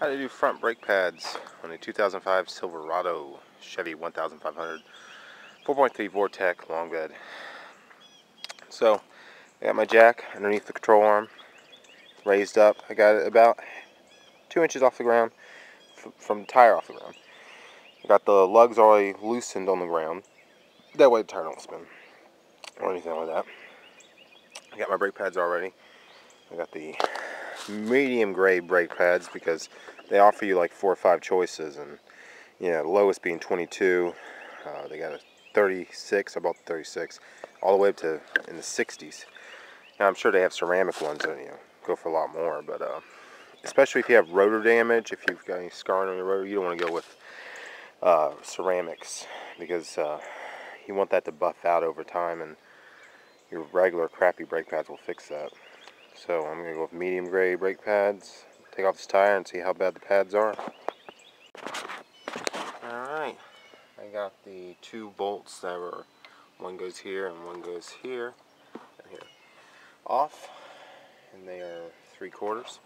How to do front brake pads on a 2005 Silverado Chevy 1500 4.3 Vortec long bed. So, I got my jack underneath the control arm, raised up. I got it about two inches off the ground, from the tire off the ground. I got the lugs already loosened on the ground. That way the tire don't spin or anything like that. I got my brake pads already. I got the medium grade brake pads because they offer you like four or five choices and you know the lowest being 22 uh, they got a 36 I bought the 36 all the way up to in the 60s now I'm sure they have ceramic ones that you know go for a lot more but uh, especially if you have rotor damage if you've got any scarring on your rotor you don't want to go with uh, ceramics because uh, you want that to buff out over time and your regular crappy brake pads will fix that so I'm going to go with medium gray brake pads, take off this tire and see how bad the pads are. Alright, I got the two bolts that were, one goes here and one goes here, and here, off, and they are three quarters.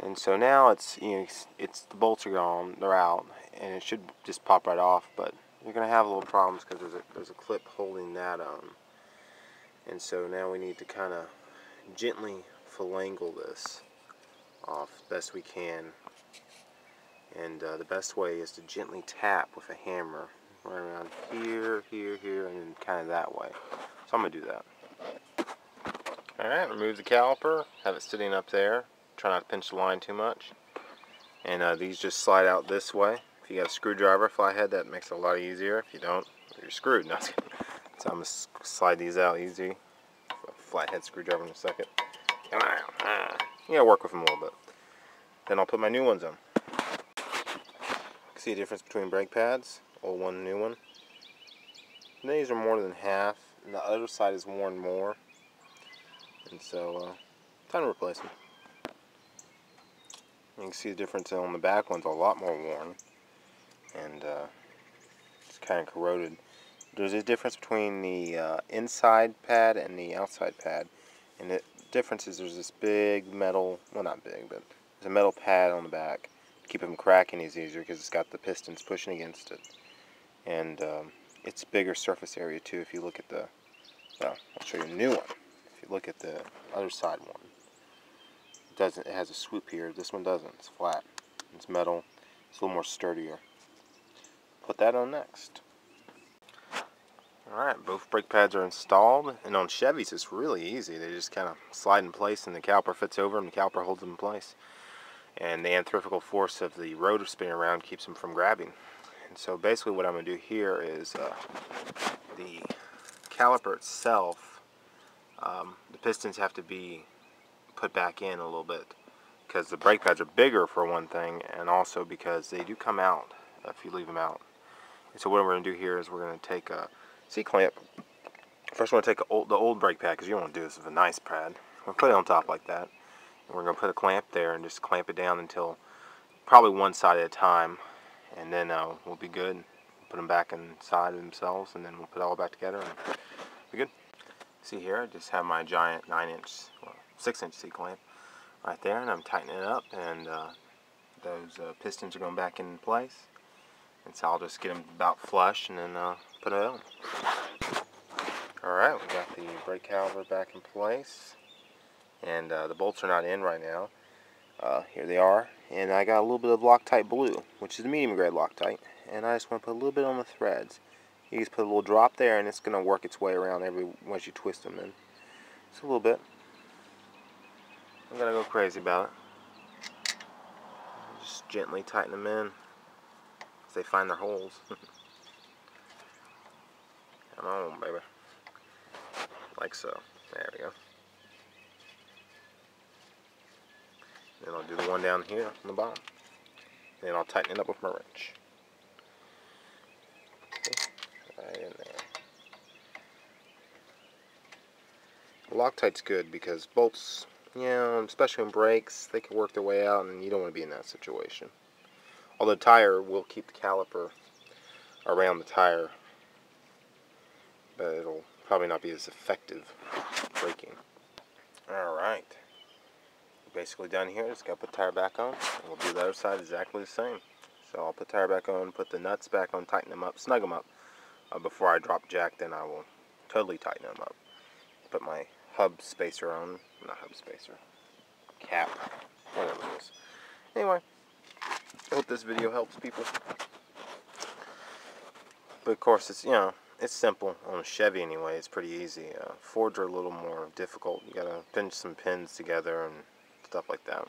And so now it's, you know, it's, it's the bolts are gone, they're out, and it should just pop right off, but you're going to have a little problems because there's a, there's a clip holding that on. And so now we need to kind of gently phalangle this off best we can and uh, the best way is to gently tap with a hammer right around here, here, here, and then kind of that way. So I'm going to do that. Alright, remove the caliper, have it sitting up there. Try not to pinch the line too much. And uh, these just slide out this way. If you got a screwdriver flathead, that makes it a lot easier. If you don't, you're screwed. No, so I'm going to slide these out easy flathead screwdriver in a second. Ah. Yeah, work with them a little bit. Then I'll put my new ones on. See the difference between brake pads? Old one, new one. And these are more than half. And the other side is worn more. And so, uh, time to replace them. You can see the difference on the back one's a lot more worn. And uh, it's kind of corroded. There's a difference between the uh, inside pad and the outside pad. And the difference is there's this big metal, well not big, but there's a metal pad on the back. To keep them cracking is easier because it's got the pistons pushing against it. And um, it's bigger surface area too if you look at the, well, I'll show you a new one. If you look at the other side one, it doesn't, it has a swoop here. This one doesn't, it's flat. It's metal, it's a little more sturdier. Put that on next. Alright, both brake pads are installed, and on Chevys it's really easy. They just kind of slide in place and the caliper fits over them, the caliper holds them in place. And the centrifugal force of the rotor spinning around keeps them from grabbing. And so basically what I'm going to do here is uh, the caliper itself, um, the pistons have to be put back in a little bit because the brake pads are bigger for one thing and also because they do come out if you leave them out. And so what we're going to do here is we're going to take a C-clamp. First we're going to take old, the old brake pad because you don't want to do this with a nice pad. We're going to put it on top like that. And we're going to put a clamp there and just clamp it down until probably one side at a time. And then uh, we'll be good. Put them back inside themselves and then we'll put it all back together and be good. See here, I just have my giant 9 inch, well, 6 inch C-clamp right there and I'm tightening it up and uh, those uh, pistons are going back in place. And so I'll just get them about flush and then uh, put it on. Alright, we got the brake caliper back in place. And uh, the bolts are not in right now. Uh, here they are. And I got a little bit of Loctite Blue, which is the medium grade Loctite. And I just want to put a little bit on the threads. You just put a little drop there and it's going to work its way around every once you twist them in. Just a little bit. I'm going to go crazy about it. Just gently tighten them in as they find their holes. Come on, baby. Like so. There we go. Then I'll do the one down here on the bottom. Then I'll tighten it up with my wrench. Right in there. Loctite's good because bolts, you know, especially in brakes, they can work their way out and you don't want to be in that situation. Although tire will keep the caliper around the tire but it'll probably not be as effective braking. Alright. basically done here. Just gotta put the tire back on. We'll do the other side exactly the same. So I'll put the tire back on, put the nuts back on, tighten them up, snug them up. Uh, before I drop jack, then I will totally tighten them up. Put my hub spacer on, not hub spacer, cap, whatever it is. Anyway, I hope this video helps people. But of course, it's, you know, it's simple. On a Chevy anyway, it's pretty easy. Uh, Fords are a little more difficult. You gotta pinch some pins together and stuff like that.